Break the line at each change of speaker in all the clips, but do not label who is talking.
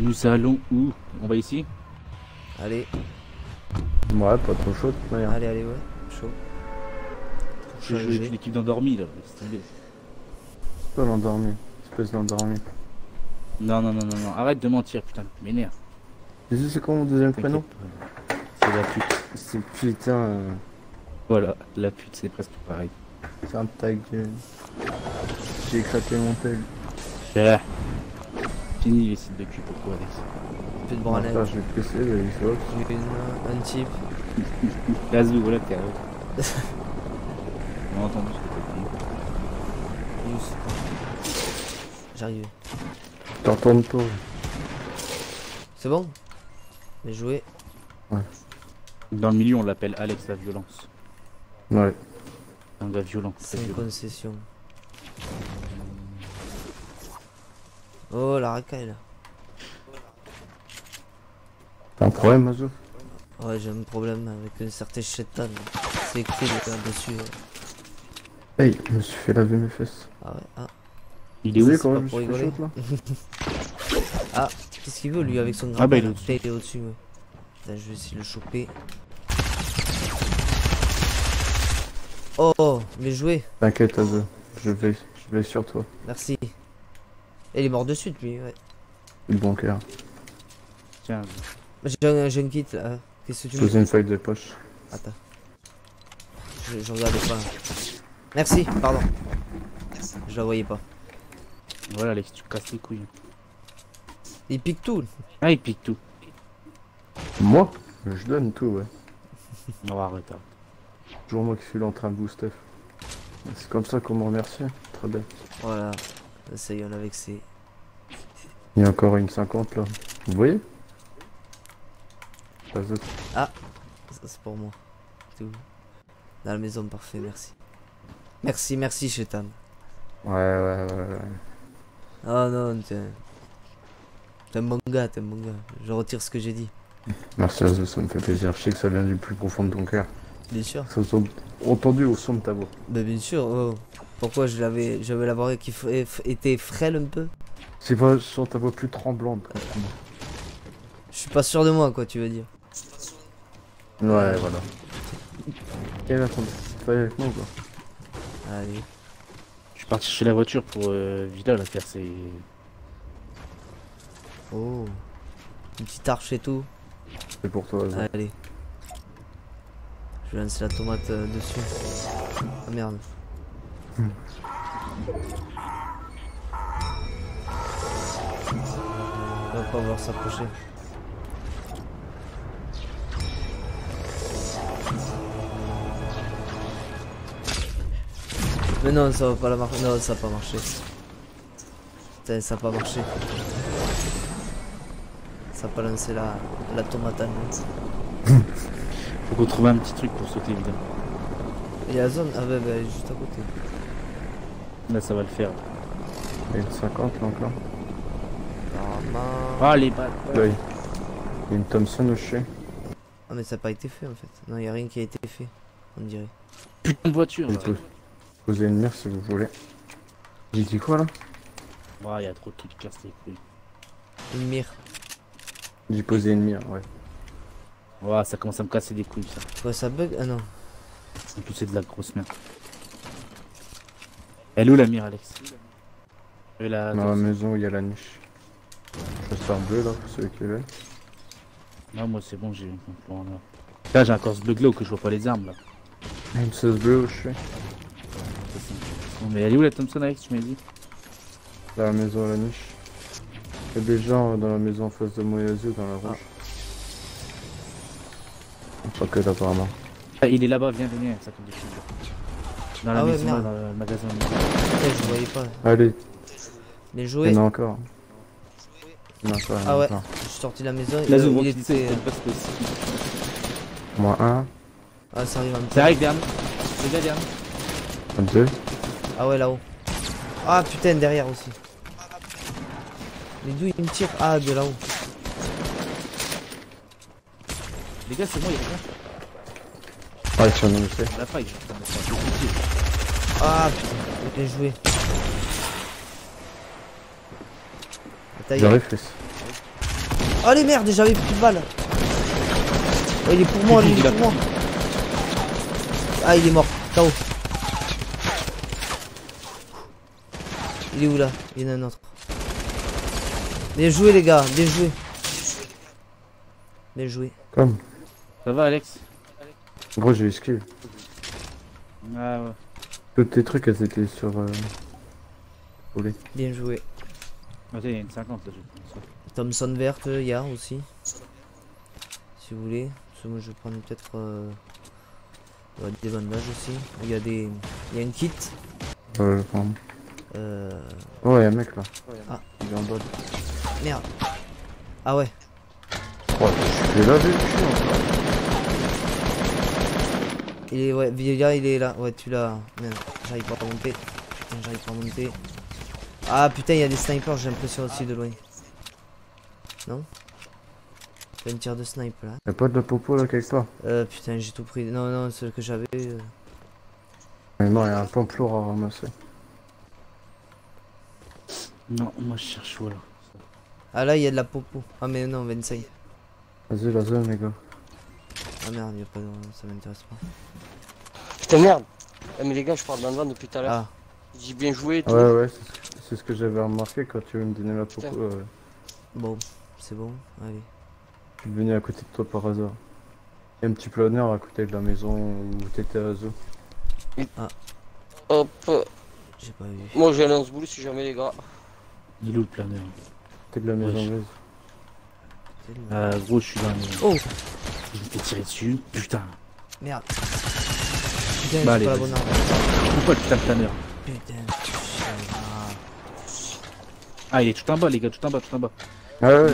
Nous allons où? On va ici?
Allez,
Ouais, pas trop chaud de toute manière.
allez, allez, ouais. Chaud.
Je joue avec l'équipe d'endormi là.
Pas l'endormi. Espèce d'endormi.
Non, non, non, non, non. Arrête de mentir, putain. M'énerve.
Tu sais c'est quoi mon deuxième prénom?
C'est la pute.
C'est putain. euh,
Voilà, la pute, c'est presque pareil.
C'est un tag. euh, J'ai éclaté mon tel.
Fini les sites de cul pour toi, Alex.
Peu de branlette.
ça, je vais te mais il faut.
Une, un type.
Gazou, voilà, t'es à l'autre. On a entendu ce que t'as dit.
J'arrive.
T'entends pas.
C'est bon? J'ai joué.
Dans le milieu, on l'appelle Alex la violence.
Ouais.
Un gars violent. très
C'est une
violent.
concession. Oh la racaille là.
T'as un problème, Azo
Ouais j'ai un problème avec un certain chétan. C'est écrit là-dessus.
Hey, je me suis fait laver mes fesses.
Ah ouais, ah.
Il est où
savez
c'est
comment
pas
je me
pour
suis fait
rigoler.
chaude, là
Ah, qu'est-ce qu'il veut lui avec son grand
Ah bah, il est au-dessus.
Putain, je vais essayer de le choper. Oh, oh, mais joué,
T'inquiète, Azo. Je vais, je vais sur toi.
merci. Et il est mort de suite lui, ouais.
Le bon cœur.
Tiens,
J'ai un, j'ai un kit là. Qu'est-ce que tu
Je
veux
faisais une feuille de poche.
Attends. Je, je regardais pas. Merci, pardon. Je la voyais pas.
voilà, Alex, tu casses les couilles.
Il pique tout.
Ah, il pique tout.
Moi Je donne tout, ouais.
On va arrêter.
Toujours moi qui suis là en train de booster. C'est comme ça qu'on me remercie. Très bien.
Voilà. Ça y est, on a vexé.
Il y a encore une 50 là. Vous voyez? Azo.
Ça c'est pour moi. Où Dans la maison, parfait, merci. Merci, merci, Chetan.
Ouais, ouais, ouais, ouais.
Oh non, t'es t'es un bon gars, t'es un bon gars. Je retire ce que j'ai dit.
Merci ça me fait plaisir. Je sais que ça vient du plus profond de ton cœur.
Bien sûr.
Ça s'est entendu au son de ta voix.
Bah bien sûr. oh. Pourquoi je l'avais, j'avais la voix qui était frêle un peu?
C'est pas sur ta voix plus tremblante.
Je suis pas sûr de moi, quoi, tu veux dire.
Ouais, voilà. Et là, tu avec moi ou quoi?
Allez.
Je suis parti chez la voiture pour euh, Villa, là, faire ses.
Oh. Une petite arche et tout.
C'est pour toi.
Allez. Je la tomate euh, dessus. Ah merde. On va pas pouvoir s'approcher. Mais non, ça va pas la marcher. Non, ça va pas marcher. Putain, ça va pas marché. Ça va pas lancer la, la tomate à.
Faut qu'on trouve un petit truc pour sauter, évidemment.
Il y a la zone Ah bah, bah, juste à côté.
Là, ça va le faire.
Il y a une 50 là encore.
Normalement...
Ah, les balles.
Là, il y a une Thompson au chien.
Ah mais ça n'a pas été fait en fait. Non, il n'y a rien qui a été fait, on dirait.
Putain de voiture.
Posé poser une mire si vous voulez. J'ai dit quoi là?
Ah, il y a trop de trucs qui cassent les couilles.
Une mire.
J'ai posé une mire, ouais.
Ouais, ça commence à me casser les couilles, ça.
Quoi, ça bug Ah non.
En plus, c'est de la grosse merde. Elle est où la mire, Alex?
Dans la maison où il y a la niche. Chasseur bleu là, pour celui qui veut.
Non, moi, c'est bon, j'ai un plan là. Là, j'ai encore ce bug là où que je vois pas les armes, là.
Une 16 bleue.
Ça, c'est- Bon, mais elle est où la Thompson, Alex, tu m'as dit?
Dans la maison à la niche. Il y a des gens euh, dans la maison en face de moi et Azul dans la rouge. Pas que apparemment.
Ah, il est là-bas, viens, viens, ça comme des. Dans la
Ah ouais,
maison,
merde.
dans le magasin.
Putain, je voyais pas.
Allez,
Mais
il
joué.
y en a encore. Il y en a encore, il y
Ah ouais. Je suis sorti de la maison.
Là,
il-
je vois
il était...
c'est.
Moins un,
Ah, ça arrive en même
Ça arrive. Le gars, dernier.
deux.
Ah ouais, là-haut. Ah putain, derrière aussi. Mais d'où il me tire? Ah, de là-haut.
Les gars, c'est bon, il y a rien.
Ah, ils sont en effet.
La faille.
Ah putain, bien joué.
J'arrive, fils.
Allez merde, j'avais plus de balles. Oh, il est pour moi, lui, il est pour moi. Ah, il est mort. KO. Il est où là? Il y en a un autre. Bien joué les gars, bien joué. Bien joué.
Comme.
Ça va, Alex?
Gros, j'ai esquive.
Ah ouais.
Tous tes trucs, elles étaient sur. Euh... Voler.
Bien joué.
Attends, il y a une 50 là, je.
Thompson verte, il y a aussi. Si vous voulez. Parce que moi je vais prendre peut-être euh, ouais, des bandages aussi. Il y a des. Il y a une kit.
Euh, pardon.
Euh...
Oh, y'a un mec là.
Ah.
Il est en bas.
Merde. Ah ouais.
Ouais, je suis là, vu le cul encore.
Il est ouais, il est là. Ouais tu l'as. Merde, j'arrive pas à monter. Putain j'arrive pas à monter. Ah putain il y a des snipers j'ai l'impression aussi de loin. Non Il y a une tir de sniper là.
Y'a pas de la popo là quelque part
Euh putain j'ai tout pris. Non non celle que j'avais. euh,
Mais non, y'a un pompe lourd à ramasser.
Non, moi je cherche où alors?
Ah là il y a de la popo. Ah mais non 25.
Vas-y, la zone, les gars.
Ah merde y a pas de... ça m'intéresse pas.
Putain merde Eh, mais les gars je parle dans le vent depuis tout à l'heure.
Ah
J'ai bien joué et tout.
Ouais, ouais, c'est ce que- j'avais remarqué quand tu veux me donner la ouais.
bon c'est bon. Allez.
Je suis venu à côté de toi par hasard. Y'a un petit planeur à côté de la maison où t'étais à Zo.
Hop, euh,
J'ai pas vu.
moi j'ai un lance-boule si jamais les gars.
Il est où le planeur?
T'es de la maison anglaise.
Lui.
Ah, gros, je suis dans les...
Oh
Je me fais tirer dessus. Putain.
merde. Putain
Bah, allez,
pas la bonne arme.
Pourquoi le putain de planeur
Putain. Ah.
Ah, il est tout en bas, les gars, tout en bas, tout en bas.
Ah ouais,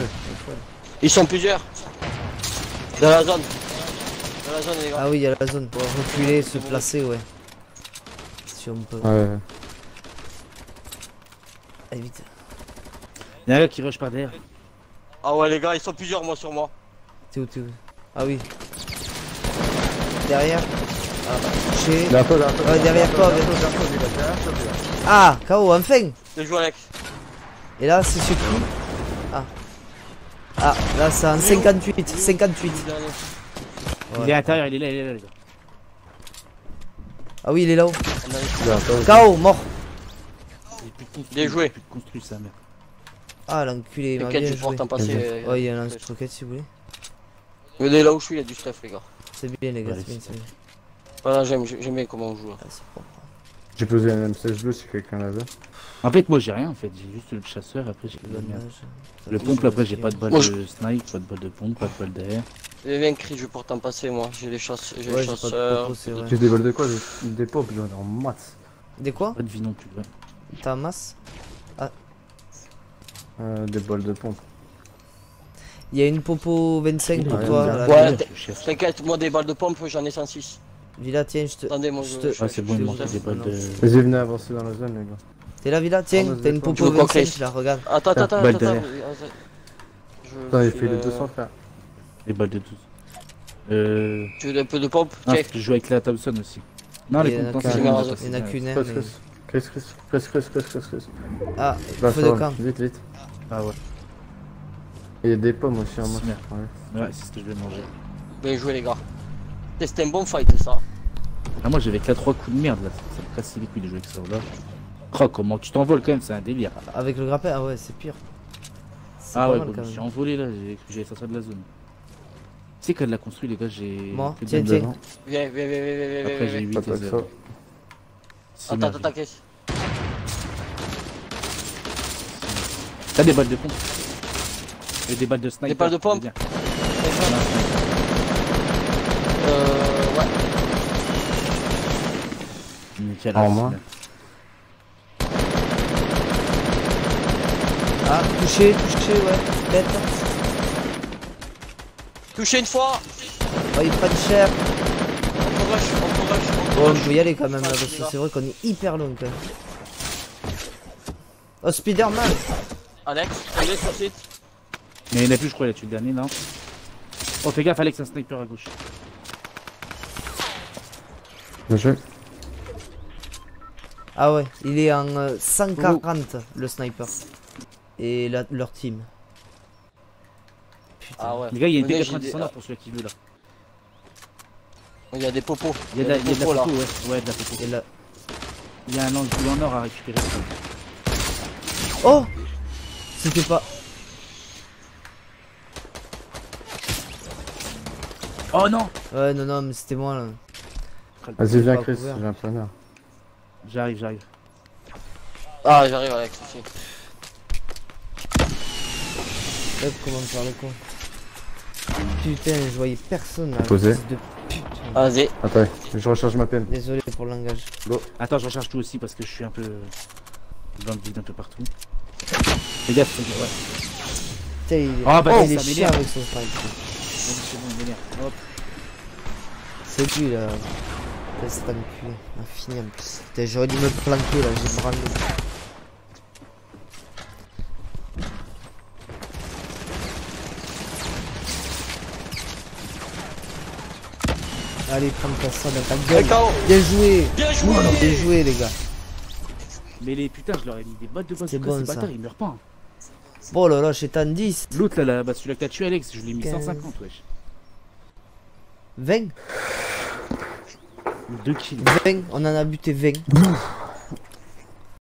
Ils sont plusieurs. Dans la zone. Dans la zone les gars.
Ah oui, il y a la zone pour reculer, se placer, ouais. Si on peut.
ouais.
Allez, vite.
Il y a un gars qui rush par derrière.
Ah ouais les gars ils sont plusieurs moi sur moi.
T'es où, t'es où? Ah oui. Derrière. Ah, touché.
Derrière toi, derrière toi.
Ouais, derrière toi. Ah, KO, enfin
Bien joué Alex.
Et là, c'est sur qui? Ah. Ah, là, c'est un 58. 58.
Le dernier.
Il est à l'intérieur, il est là, il est là, les gars.
Ah oui, il est là-haut. KO, mort.
Il est plus construit.
Bien joué.
il est plus construit, sa mère.
Ah, l'enculé, il m'a bien joué.
euh,
Ouais, il y a un lance-roquette si vous voulez.
Venez là où je suis il y a du stuff les gars.
C'est bien, les gars, c'est bien,
c'est
c'est bien.
Voilà j'aime j'aime bien comment on joue. là.
Ah, c'est propre.
J'ai posé un M16 bleu si quelqu'un l'avait.
En fait, moi j'ai rien en fait, j'ai juste le chasseur, après j'ai
Le
le merde. Le pompe, après j'ai pas de balle de snipe, pas de balle de pompe, pas de balle derrière.
J'ai bien cri je porte en passer moi. J'ai les j'ai chasseurs.
c'est.
J'ai des balles de quoi Des, pompes, j'en ai en maths.
Des quoi?
Pas de vie non plus, ouais.
T'as un masse
Euh, des balles de pompe.
Il y a une popo 25 pour toi.
Ouais. T'inquiète moi des balles de pompe j'en ai 106.
Villa, tiens, je te.
Attendez moi
je
Ah, c'est bon, il manque des balles de.
Vas-y, venez avancer dans la zone, les gars.
T'es là, Villa Tiens, t'as une popo
Tu veux quoi,
25
Chris
là, regarde.
Attends attends attends attends.
il fait les
euh,
200 frère.
Des balles de 12. Euh.
Tu veux un peu de pompe?
Ah,
Check.
faut que je joue avec la Thompson aussi. Non, les c'est
il y en a-
bon,
il
ça,
Il y en a
c'est
qu'une, mais.
Chris. Chris, Chris, Chris, Chris, Chris, Chris, Chris.
Ah,
Là,
feu de camp.
Vite, vite.
Ah ouais.
Il y a des pommes aussi en main.
bien.
Ouais.
Ouais, c'est ce que je vais manger.
Bien joué les gars. C'était un bon fight ça.
Ah, moi j'avais 4-3 coups de merde là, ça me casse les couilles de jouer avec ça là. Oh, comment tu t'envoles quand même, c'est un délire.
Avec le grappin, ah ouais, c'est pire.
Ah ouais, bon,
quand
je suis
même.
envolé là, j'ai sortir de la zone. Tu sais, quand elle l'a construit, les gars, j'ai.
Moi, tiens, tiens.
Viens viens viens viens viens viens.
Après,
viens,
j'ai
viens.
8
Pas
et
que
0.
ça.
C'est
Attends attends qu'est-ce
T'as des balles de pompe Et des balles de sniper.
Des balles de pompe. Euh ouais.
Nickel.
En moins.
Ah, touché, touché, ouais. Tête.
Touché une fois.
Oh, ils prennent cher.
On rush, on on
Bon, on peut y aller quand même là, parce que c'est vrai qu'on est hyper long quand même. Oh, Spider-Man
Alex, on est sur site.
Mais il n'y en a plus, je crois, il a tué le dernier, non Oh, fais gaffe, Alex, un sniper à gauche.
Bien joué.
Ah ouais, il est en euh, 140 le sniper. Et la- leur team.
Ah ouais.
Les gars, il y a une
Mais j'ai
T90
des-
en or pour celui qui veut là.
Il y a des popos.
Il y a de la, il y a de la
popos, là.
popo, ouais. Ouais, de la popo.
Et là.
Il y a un angle en or à récupérer.
Oh C'était pas.
Oh non
Ouais, non, non, mais c'était moi là.
Vas-y, viens, Chris, j'ai un planeur.
J'arrive, j'arrive.
Ah, j'arrive avec ceci.
Hop, comment faire le con. Putain, je voyais personne là.
Posé.
de pute.
Vas-y.
Attends, je recharge ma peine.
Désolé pour le langage.
Attends, je recharge tout aussi parce que je suis un peu dans le vide un peu partout. Les gars, ouais.
Putain, il est,
Ah, bah,
il est chiant avec son snipe.
Hop.
C'est lui là. Laisse t'enculer. Un fini en plus. J'aurais dû me planquer là, j'ai branlé. Allez, prends ta ça dans ta gueule. Bien joué.
Bien joué.
Bien joué les gars.
Mais les putains, je leur ai mis des bottes de boss. C'est
bon,
ces
ça.
bâtards, ils meurent pas. hein.
Oh là là, j'étais en 10.
L'autre là, là bah, celui-là que t'as tué, Alex, je l'ai mis
15.
150, wesh.
20
2 kills.
20 On en a buté 20.